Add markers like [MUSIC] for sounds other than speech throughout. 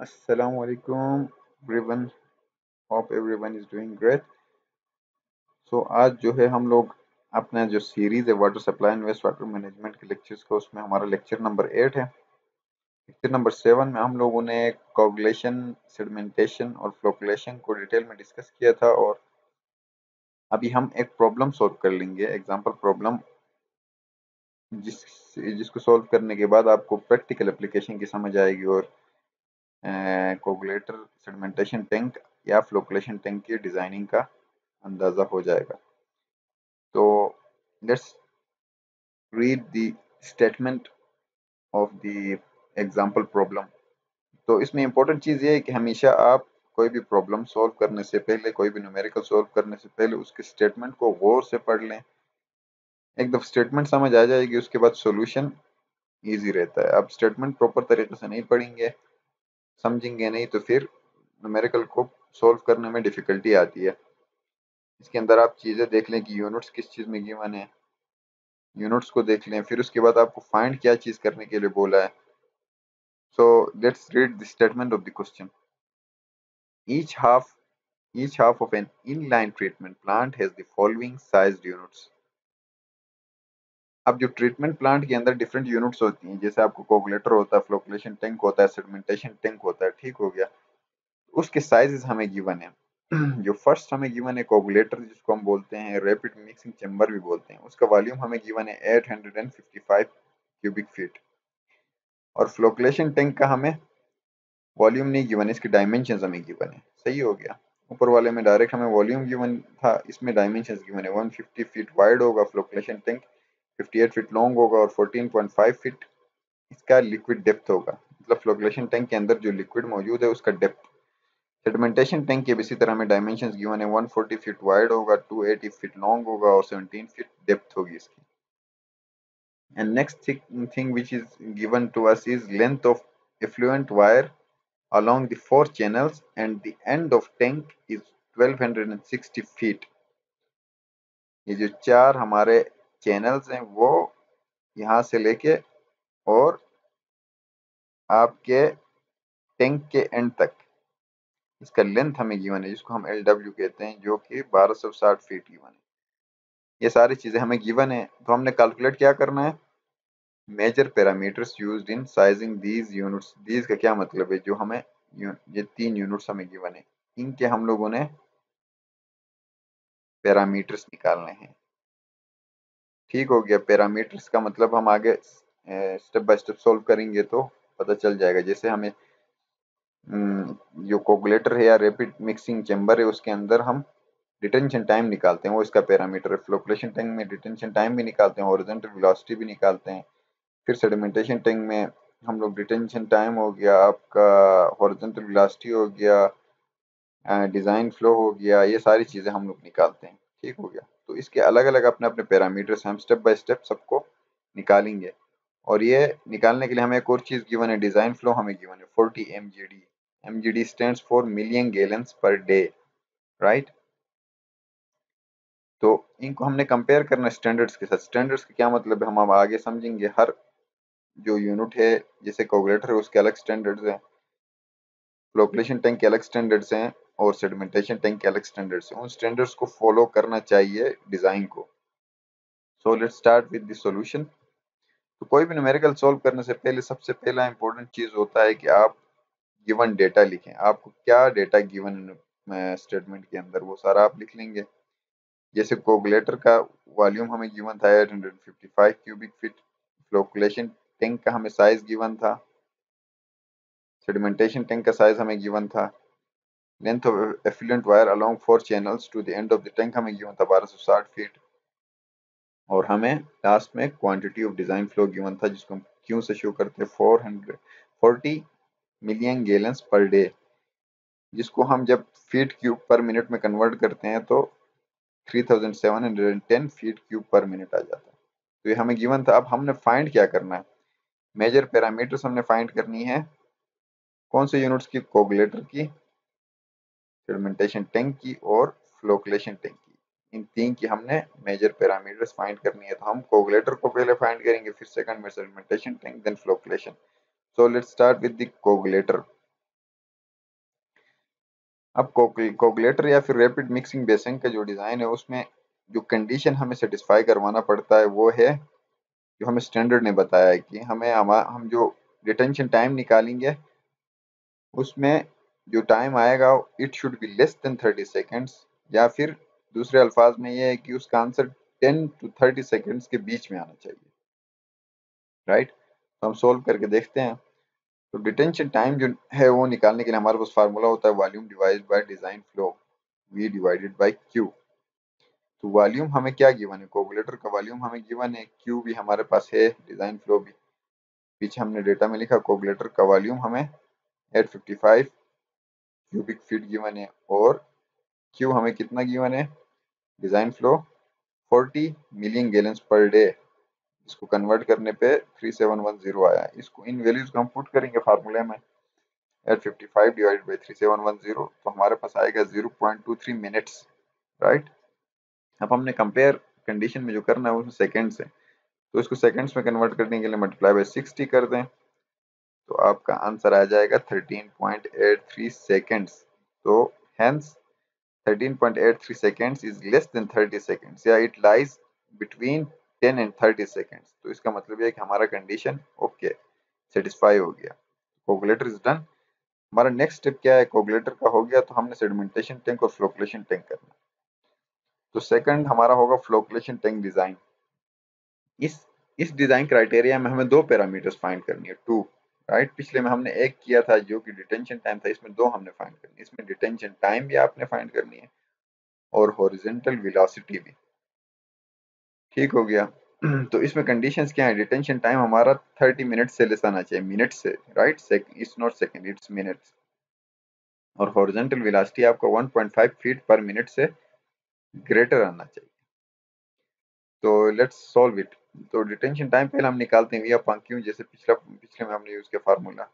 Assalamu alaikum everyone. Hope everyone is doing great. So, आज जो है हम लोग अपना जो सीरीज़ है water supply and waste water management के लेक्चर्स का, उसमें हमारा लेक्चर नंबर एट है। लेक्चर नंबर सेवन में हम लोगों ने कोगुलेशन सेडिमेंटेशन और फ्लोकुलेशन को डिटेल में डिस्कस किया था और अभी हम एक प्रॉब्लम सॉल्व कर लेंगे। एग्जांपल प्रॉब्लम जिस, जिसको सॉल्व करने के बाद आपको प्रैक्टिकल एप्लीकेशन की समझ आएगी और कोगुलेटर सेडिमेंटेशन टैंक या फ्लोकुलेशन टैंक की डिज़ाइनिंग का अंदाज़ा हो जाएगा। तो let's read the statement of the example problem तो इसमें इंपॉर्टेंट चीज़ ये है कि हमेशा आप कोई भी प्रॉब्लम सॉल्व करने से पहले, कोई भी न्यूमेरिकल सॉल्व करने से पहले उसके स्टेटमेंट को गौर से पढ़ लें। एक दफ़ा स्टेटमेंट समझ आ जाएगी, उसके बाद सॉल्यूशन इजी रहता है। आप स्टेटमेंट प्रॉपर तरीके से नहीं पढ़ेंगे। समझेंगे नहीं तो फिर न्यूमेरिकल को सॉल्व करने में डिफ़िकल्टी आती है। इसके अंदर आप चीज़ें देख लें कि यूनिट्स किस चीज़ में गिवन है। यूनिट्स को देख लें, फिर उसके बाद आपको फाइंड क्या चीज़ करने के लिए बोला है। So let's read the statement of the question each half each half of an inline treatment plant has the following sized units. अब जो ट्रीटमेंट प्लांट के अंदर डिफरेंट यूनिट्स होती हैं, जैसे आपको कोगुलेटर होता है फ्लोकुलेशन टैंक होता है सेडिमेंटेशन टैंक होता है, ठीक हो गया। उसके साइजेस हमें गिवन [CLEARS THROAT] है। जो फ़र्स्ट हमें गिवन है कोगुलेटर जिसको हम बोलते हैं रैपिड मिक्सिंग चैम्बर भी बोलते हैं, उसका वॉल्यूम हमें गिवन है 855 क्यूबिक फीट और फ्लोकुलेशन टैंक का हमें वॉल्यूम नहीं गिवन इसके डायमेंशन हमें गिवन है। सही हो गया। ऊपर वाले में डायरेक्ट हमें वॉल्यूम गिवन था, इसमें डायमेंशन गिवन है। 150 फीट वाइड होगा फ्लोकुलेशन टैंक 58 फीट लॉन्ग होगा और 14.5 फीट इसका लिक्विड डेप्थ होगा। मतलब फ्लोकुलेशन टैंक के अंदर जो लिक्विड मौजूद है उसका डेप्थ सेडिमेंटेशन टैंक के इसी तरह में डायमेंशन गिवन है। 140 फीट वाइड होगा 280 फीट लॉन्ग होगा और 17 फीट डेप्थ होगी इसकी। And next thing, which is given to us is length of effluent wire along the four channels and the end of tank is 1260 feet ये जो चार हमारे चैनल्स हैं वो यहाँ से लेके और आपके टैंक के एंड तक। इसका लेंथ हमें गिवन है, जिसको हम एल डब्ल्यू कहते हैं, जो कि 1260 फीट गिवन है। ये सारी चीज़ें हमें गिवन है। तो हमने कैलकुलेट क्या करना है? Major parameters used in sizing these units these का क्या मतलब है? जो हमें ये तीन यूनिट्स हमें गिवन है। इनके हम लोगों ने पैरामीटर्स निकालने हैं। ठीक हो गया। पैरामीटर्स का मतलब हम आगे स्टेप बाय स्टेप सॉल्व करेंगे तो पता चल जाएगा। जैसे हमें जो कोगुलेटर है या रैपिड मिक्सिंग चैम्बर है, उसके अंदर हम डिटेंशन टाइम निकालते हैं। वो इसका पैरामीटर है। फ्लोकुलेशन टैंक में डिटेंशन टाइम भी निकालते हैं, हॉरिजॉन्टल वेलोसिटी भी निकालते हैं। फिर सेडिमेंटेशन टैंक में हम लोग डिटेंशन टाइम हो गया, आपका हॉरिजॉन्टल वेलोसिटी हो गया डिज़ाइन फ्लो हो गया, ये सारी चीज़ें हम लोग निकालते हैं। ठीक हो गया। तो इसके अलग अलग अपने अपने पैरामीटर्स हम स्टेप बाय स्टेप सबको निकालेंगे। और ये निकालने के लिए हमें एक और चीज़ गिवन है डिज़ाइन फ्लो हमें गिवन है 40 M G D M G D stand for million gallons per day right तो इनको हमने कंपेयर करना स्टैंडर्ड्स के साथ। स्टैंडर्ड्स का क्या मतलब है, हम अब आगे समझेंगे। हर जो यूनिट है, जैसे कोगुलेटर है, उसके अलग स्टैंडर्ड्स हैं। फ्लोकुलेशन टैंक के अलग स्टैंडर्ड्स हैं। और सेडिमेंटेशन टैंक के अलग स्टैंडर्ड्स हैं। उन स्टैंडर्ड्स को फॉलो करना चाहिए डिज़ाइन को। So let's start with the solution तो कोई भी न्यूमेरिकल सॉल्व करने से पहले सबसे पहला इंपॉर्टेंट चीज़ होता है कि आप गिवन डेटा लिखें। आपको क्या डेटा गिवन स्टेटमेंट के अंदर वो सारा आप लिख लेंगे। जैसे कोगुलेटर का वॉल्यूम हमें गिवन था 855 क्यूबिक फीट फ्लोकुलेशन टैंक का हमें साइज़ गिवन था। सेडिमेंटेशन टैंक का साइज़ हमें गिवन था। Length of effluent weir along four channels to the end of the tank हमें गिवन था 1260 फीट और हमें लास्ट में quantity of design flow given था, जिसको हम क्यों से शो करते हैं? 440 मिलियन गैलन्स पर डे जिसको हम जब फीट क्यूब पर मिनट में कन्वर्ट करते हैं तो 3710 फीट क्यूब पर मिनट आ जाता है। तो ये हमें गिवन था। अब हमने फाइंड क्या करना है? मेजर पैरामीटर्स हमने फाइंड करनी है। कौन से यूनिट्स की कोगुलेटर की? सेडिमेंटेशन टैंक की और फ्लोकुलेशन टैंक की इन तीन की हमने मेजर पैरामीटर्स फाइंड करनी है तो हम कोगुलेटर को पहले फाइंड करेंगे फिर सेकंड में sedimentation tank then flocculation so let's start with the coagulator अब कोगलेटर या फिर रैपिड मिक्सिंग बेसिन का जो डिज़ाइन है उसमें जो कंडीशन हमें सेटिस्फाई करवाना पड़ता है वो है जो हमें स्टैंडर्ड ने बताया है कि हमें हम, जो डिटेंशन टाइम निकालेंगे उसमें जो टाइम आएगा it should be less than thirty seconds या फिर दूसरे अल्फाज में ये है कि उसका answer ten to thirty seconds के बीच में आना चाहिए। राइट तो हम सोल्व करके देखते हैं। तो डिटेंशन टाइम जो है, वो निकालने के लिए हमारे पास फार्मूला होता है volume divide by design flow V divided by Q तो वॉल्यूम हमें क्या गिवन है? कोगुलेटर का वॉल्यूम हमें गिवन है। क्यू भी हमारे पास है डिज़ाइन फ्लो भी। पीछे हमने डेटा में लिखा कोगुलेटर का वॉल्यूम हमें 855 क्यूबिक फीट गिवन है और क्यू हमें कितना गिवन है? Design flow 40 million gallons per day इसको कन्वर्ट करने पे 3710 आया इसको इन वैल्यूज़ को हम पुट करेंगे फार्मूले में। एट 55 डिवाइडेड बाई 3710 तो हमारे पास आएगा 0.23 मिनट्स राइट अब हमने कंपेयर कंडीशन में जो करना है उसमें सेकेंड से तो इसको सेकेंड्स में कन्वर्ट करने के लिए मल्टीप्लाई बाई सिक्सटी कर दें। तो आपका आंसर आ जाएगा 13.83 सेकेंड्स तो hence 13.83 seconds is less than 30 seconds. या it lies between 10 and 30 seconds तो इसका मतलब यह है कि हमारा कंडीशन ओके सेटिस्फाई हो गया. कोगुलेटर इज़ डन हमारा नेक्स्ट स्टेप क्या है? कोगुलेटर का हो गया तो हमने सेडिमेंटेशन टैंक और फ्लोकुलेशन टैंक करना तो सेकंड हमारा होगा फ्लोकुलेशन टैंक डिज़ाइन इस इस डिज़ाइन क्राइटेरिया में हमें दो पैरामीटर्स फाइंड करनी है. टू राइट पिछले में हमने एक किया था जो कि डिटेंशन टाइम था, इसमें दो हमने फाइंड करनी। इसमें डिटेंशन टाइम भी आपने फाइंड करनी है और हॉरिजेंटल वेलोसिटी भी। ठीक हो गया। [CLEARS THROAT] तो इसमें कंडीशंस क्या है? डिटेंशन टाइम हमारा 30 मिनट से लेस आना चाहिए। मिनट से right it's not second it's minutes और हॉरिजॉन्टल वेलोसिटी आपको 1.5 फीट पर मिनट से ग्रेटर आना चाहिए। तो लेट्स सॉल्व इट तो डिटेंशन टाइम पहले हम निकालते हैं वी अपॉन क्यू? जैसे पिछला, पिछले में हमने यूज़ किया फार्मूला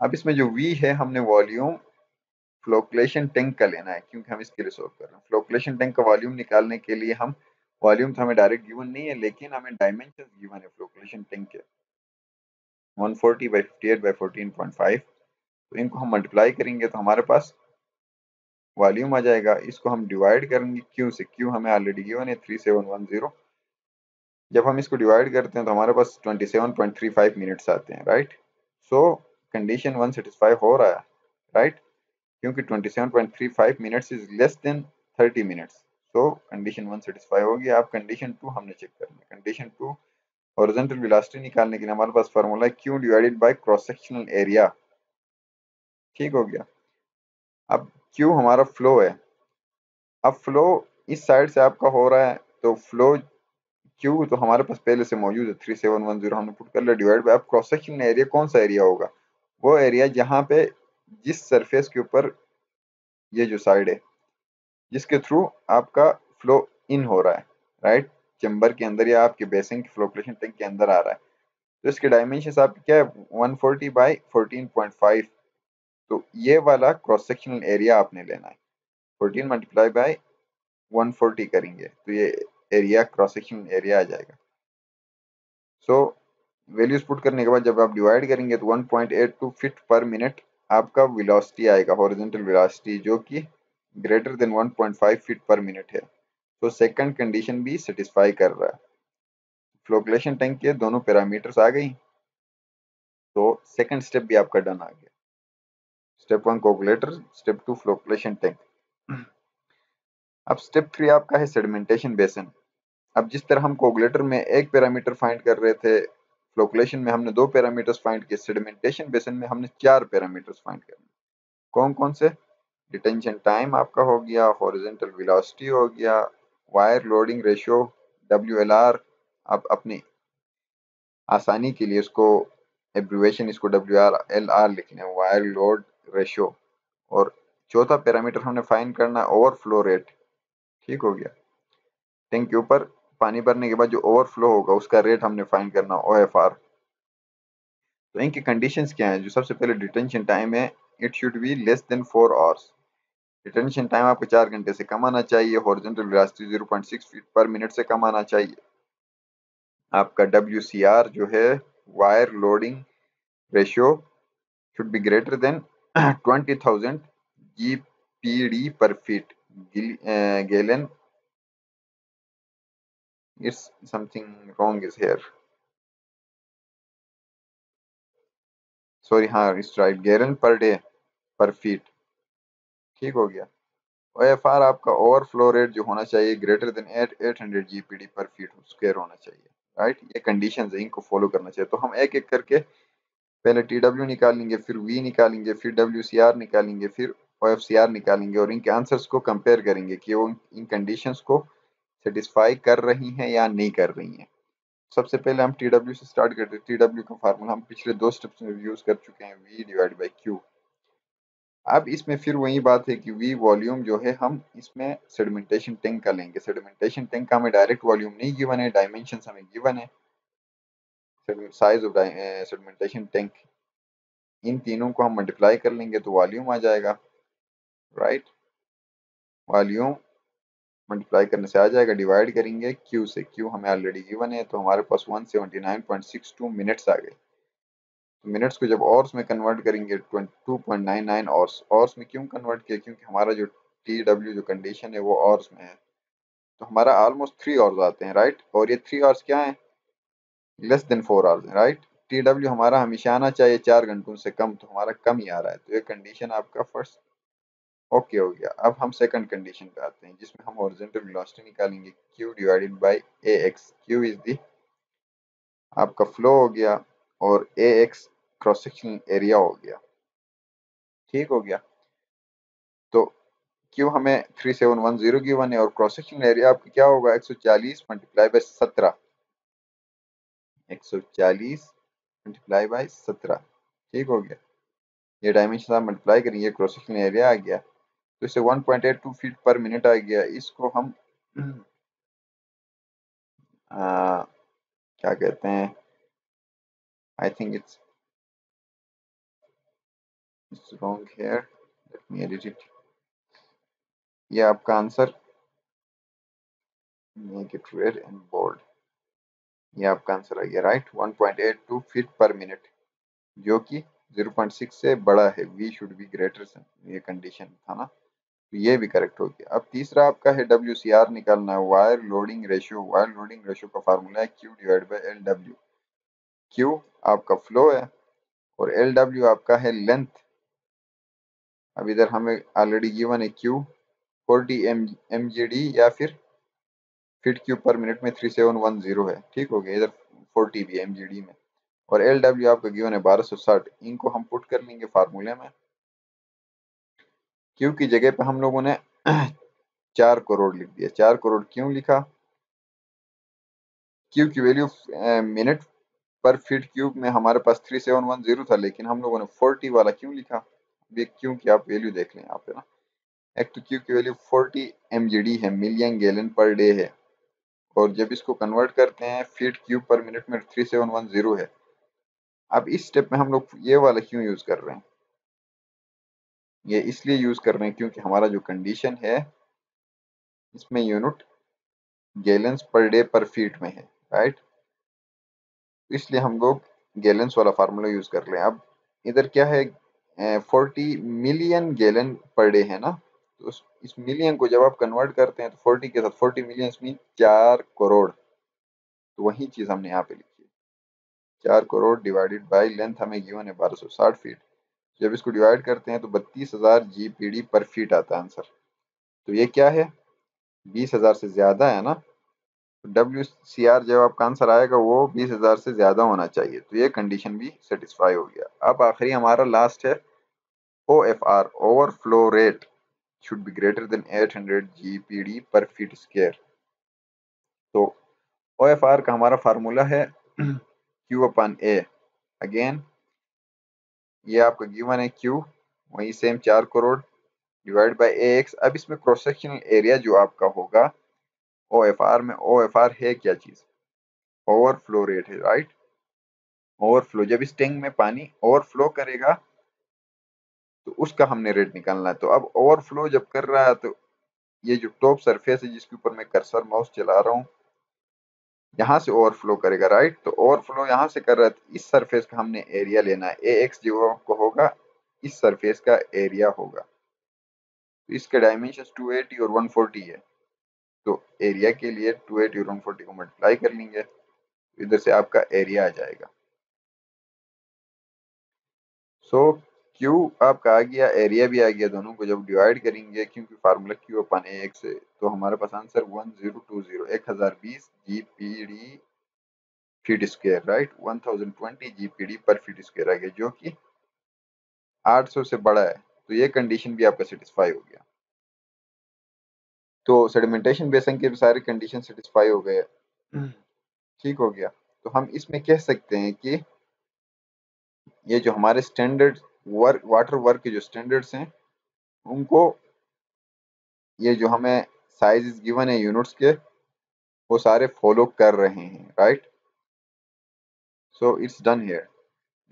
अब इसमें जो वी है, हमने वॉल्यूम फ्लोकुलेशन टैंक का लेना है, क्योंकि हम इसके लिए सोल्व कर रहे हैं। फ्लोकुलेशन टैंक का वॉल्यूम निकालने के लिए हम वॉल्यूम तो हमें डायरेक्ट गिवन नहीं है, लेकिन हमें डायमेंशन गिवन है फ्लोकुलेशन टैंक के। 140 बाई 58 बाई 14.5 तो इनको हम मल्टीप्लाई करेंगे तो हमारे पास वॉल्यूम आ जाएगा। इसको हम डिवाइड करेंगे। क्यू से क्यू हमें ऑलरेडी गिवन है 3710 जब हम इसको डिवाइड करते हैं तो हमारे पास 27.35 मिनट्स आते हैं right so condition one satisfy हो रहा है राइट क्योंकि 27.35 minutes is less than 30 minutes तो कंडीशन वन सेटिस्फाई होगी। आप कंडीशन टू हमने चेक करना है कंडीशन टू हॉरिजॉन्टल वेलोसिटी निकालने के लिए हमारे पास फार्मूला है Q divided by cross sectional area ठीक हो गया। अब क्यू हमारा फ्लो है? अब फ्लो इस साइड से आपका हो रहा है तो फ्लो क्यू? तो हमारे पास पहले से मौजूद है। थ्री सेवन वन ज़ीरो हमने पुट कर लिया। डिवाइड बाय अब क्रॉस सेक्शनल एरिया कौन सा एरिया होगा? वो एरिया जहाँ पे जिस सरफेस के ऊपर ये जो साइड है, जिसके थ्रू आपका फ्लो इन हो रहा है राइट चैम्बर के अंदर या आपके बेसिंग फ्लोकुलेशन टैंक के अंदर आ रहा है। तो इसके डायमेंशन आपके क्या है? 140 फोर्टी बाई फोर्टीन तो ये वाला क्रॉस सेक्शनल एरिया आपने लेना है। 14 मल्टीप्लाई बाई 140 करेंगे तो ये एरिया क्रॉस सेक्शनल एरिया आ जाएगा। सो वैल्यूज़ पुट करने के बाद जब आप डिवाइड करेंगे तो 1.82 फीट पर मिनट आपका वेलोसिटी आएगा हॉरिजॉन्टल वेलोसिटी जो कि greater than 1.5 feet per minute है। तो सेकंड कंडीशन भी सेटिस्फाई कर रहा है। फ्लोकुलेशन टैंक के दोनों पैरामीटर्स आ गई। तो सेकंड स्टेप भी आपका डन आ गया। Step one coagulator step two flocculation tank. अब स्टेप थ्री आपका है सेडिमेंटेशन बेसन। अब जिस तरह हम कोकुलेटर में एक पैरामीटर फाइंड कर रहे थे फ्लोकुलेशन में हमने दो पैरामीटर्स फाइंड किए, सेडिमेंटेशन बेसन में हमने चार पैरामीटर्स फाइंड करने कौन कौन से? डिटेंशन टाइम आपका हो गया हॉरिजेंटल वेलोसिटी हो गया, weir loading ratio W L R आप अपनी आसानी के लिए इसको, एब्रीवेशन इसको डब्ल्यू आर एल आर लिख लें वायर लोड रेशियो और चौथा पैरामीटर हमने फाइन करना है ओवरफ्लो रेट ठीक हो गया. टैंक के ऊपर पानी भरने के बाद जो ओवरफ्लो होगा, उसका रेट हमने फाइन करना ओ एफ़ आर तो इनकी कंडीशंस क्या हैं? जो सबसे पहले डिटेंशन टाइम है it should be less than four hours retention time आपको चार घंटे से कम आना चाहिए horizontal velocity 0.6 feet per minute से कम आना चाहिए. आपका डब्ल्यू जो है weir loading ratio should be greater than 20,000 G pd per feet. Uh, gallon. It's something wrong is here. Sorry हाँ इस right gallon per day per feet ठीक हो गया। ओ एफ़ आर आपका ओवर फ्लो रेट जो होना चाहिए greater than eight eight hundred G P D per feet square होना चाहिए। राइट ये कंडीशन है इनको फॉलो करना चाहिए। तो हम एक एक करके पहले टी डब्ल्यू निकालेंगे, फिर वी निकालेंगे, फिर डब्ल्यू सी आर निकालेंगे, फिर ओ एफ़ सी आर निकालेंगे और इनके आंसर्स को कंपेयर करेंगे कि वो इन कंडीशंस को सेटिस्फाई कर रही हैं या नहीं कर रही हैं। सबसे पहले हम टी डब्ल्यू से स्टार्ट करते हैं। टी डब्ल्यू का फार्मूला हम पिछले दो स्टेप्स में यूज़ कर चुके हैं वी डिवाइड बाई क्यू अब इसमें फिर वही बात है कि वी वॉल्यूम जो है हम इसमें सेडिमेंटेशन टैंक का लेंगे। सेडिमेंटेशन टैंक का हमें डायरेक्ट वॉल्यूम नहीं गिवन है डायमेंशन हमें गिवन है। साइज़ ऑफ़ सेडिमेंटेशन टैंक इन तीनों को हम मल्टीप्लाई कर लेंगे तो वॉल्यूम आ जाएगा राइट वॉल्यूम मल्टीप्लाई करने से आ जाएगा डिवाइड करेंगे क्यू से। क्यू हमें ऑलरेडी गिवन है तो हमारे पास 179.62 मिनट्स आ गए। तो मिनट्स को जब ऑर्स में कन्वर्ट करेंगे 22.99 ऑर्स ऑर्स में क्यों कन्वर्ट किया? क्योंकि हमारा जो टी डब्ल्यू जो कंडीशन है, वो ऑर्स में है। तो हमारा ऑलमोस्ट थ्री आवर्स आते हैं राइट और ये थ्री आवर्स क्या है? Less than four hours right T W हमारा हमेशा आना चाहिए चार घंटों से कम तो हमारा कम ही आ रहा है। तो ये कंडीशन आपका फ़र्स्ट ओके हो गया। अब हम सेकंड कंडीशन पे आते हैं, जिसमें हम ओरिजेंटल वेलोसिटी निकालेंगे। Q divided by ax q is the आपका फ्लो हो गया और ax क्रॉस सेक्शन एरिया हो गया। ठीक हो गया? तो q हमें 3710 गिवन है और क्रॉस सेक्शन एरिया आपका क्या होगा? 140 मल्टीप्लाई बाय 17 140 मल्टीप्लाई बाय 17 ठीक हो गया। ये डायमेंशन आप मल्टीप्लाई करेंगे क्रॉस सेक्शन एरिया आ गया। तो इसे 1.82 फीट पर मिनट आ गया। इसको हम आ, क्या कहते हैं? I think it's it's wrong here let me edit it ये आपका answer make it red and bold ये आपका आंसर आ गया राइट 1.82 फीट पर मिनट जो कि 0.6 से बड़ा है। वी शुड बी ग्रेटर ये कंडीशन था ना? तो ये भी करेक्ट हो गया। अब तीसरा आपका है डब्ल्यू सी आर निकालना है weir loading ratio weir loading ratio का फार्मूला है Q divide by L W Q आपका फ्लो है और एल डब्ल्यू आपका है लेंथ अब इधर हमें ऑलरेडी गिवन है Q forty M M G D या फिर फिट क्यूब पर मिनट में थ्री सेवन वन ज़ीरो है, ठीक हो गया, इधर फोर्टी भी एम जी डी में। और एल डब्ल्यू आपका गिवन है बारह सौ साठ, इनको हम पुट कर लेंगे फार्मूले में क्यू की जगह पे हम लोगों ने [CLEARS THROAT] चार करोड़ लिख दिया। चार करोड़ क्यों लिखा? क्यू की value minute per feet cube में हमारे पास थ्री सेवन वन ज़ीरो था, लेकिन हम लोगों ने फोर्टी वाला क्यों लिखा? ये क्यू की आप वैल्यू देख लें यहाँ पे ना। एक तो क्यू की वैल्यू फोर्टी एम है मिलियन गैलन पर डे है। और जब इसको कन्वर्ट करते हैं फीट क्यूब पर मिनट में थ्री सेवन वन ज़ीरो है। अब इस स्टेप में हम लोग ये वाला क्यों यूज़ कर रहे हैं? ये इसलिए यूज़ कर रहे हैं क्योंकि हमारा जो कंडीशन है, इसमें unit gallons per day per feet में है राइट इसलिए हम लोग गैलेंस वाला फार्मूला यूज़ कर रहे हैं। अब इधर क्या है forty million gallon per day है ना? तो इस मिलियन को जब आप कन्वर्ट करते हैं तो फोर्टी के साथ फोर्टी मिलियन मीन चार करोड़। तो वही चीज़ हमने यहाँ पे लिखी है। चार करोड़ डिवाइडेड बाई लेंथ हमें गिवन है बारह सौ साठ फीट जब इसको डिवाइड करते हैं तो बत्तीस हज़ार G P D per feet आता है आंसर तो ये क्या है? बीस हज़ार से ज़्यादा है ना? तो डब्ल्यू सी आर जब आपका आंसर आएगा, वो बीस हज़ार से ज़्यादा होना चाहिए। तो ये कंडीशन भी सेटिस्फाई हो गया। अब आखिरी हमारा लास्ट है O F R over flow rate should be greater than 800 D per feet square तो ओ एफ़ आर का हमारा फार्मूला है क्यू अपन ए अगेन ये आपका गिवन है क्यू वही सेम चार करोड़ डिवाइड ए एक्स अब इसमें क्रॉस सेक्शनल एरिया जो आपका होगा आर में आर है क्या चीज़? ओवरफ्लो रेट है राइट ओवरफ्लो जब इस टैंक में पानी ओवरफ्लो करेगा तो उसका हमने रेट निकालना है। तो अब ओवरफ्लो जब कर रहा है तो ये जो टॉप सरफेस है जिसके ऊपर मैं कर्सर माउस चला रहा हूँ यहाँ से ओवरफ्लो करेगा राइट तो ओवरफ्लो यहाँ से कर रहा है तो इस सरफेस का हमने एरिया लेना है। ए एक्स जो को होगा इस सरफेस का एरिया होगा। तो इसके डायमेंशन 280 और 140 है। तो एरिया के लिए 280 और 140 को मल्टीप्लाई कर लेंगे इधर से आपका एरिया आ जाएगा। सो so, क्यू आपका आ गया एरिया भी आ गया दोनों को जब डिवाइड करेंगे क्योंकि फार्मूला क्यू अपन ए एक से तो हमारे पास answer one zero two zero एक हज़ार बीस G P D feet square right one thousand twenty G P D per feet square आ गया जो कि 800 से बड़ा है। तो ये कंडीशन भी आपका सेटिस्फाई हो गया। तो सेडिमेंटेशन बेसन के सारे कंडीशन सेटिस्फाई हो गए। ठीक हो गया। तो हम इसमें कह सकते हैं कि ये जो हमारे स्टैंडर्ड वर्क वाटर वर्क के जो स्टैंडर्ड्स हैं, उनको ये जो हमें साइज़ गिवन है यूनिट्स के, वो सारे फॉलो कर रहे हैं right so it's done here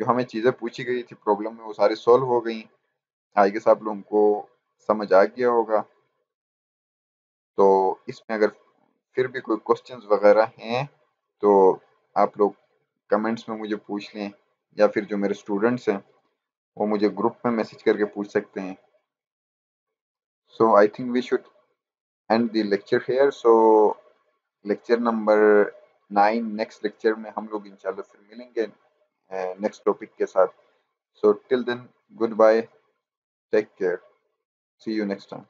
जो हमें चीज़ें पूछी गई थी प्रॉब्लम में, वो सारी सॉल्व हो गई। आई गेस आप लोगों को समझ आ गया होगा। तो इसमें अगर फिर भी कोई क्वेश्चंस वगैरह हैं तो आप लोग कमेंट्स में मुझे पूछ लें, या फिर जो मेरे स्टूडेंट्स हैं वो मुझे ग्रुप में मैसेज करके पूछ सकते हैं। So I think we should end the lecture here so lecture number nine next lecture में हम लोग इंशाल्लाह फिर मिलेंगे नेक्स्ट टॉपिक के साथ। So till then good bye take care see you next time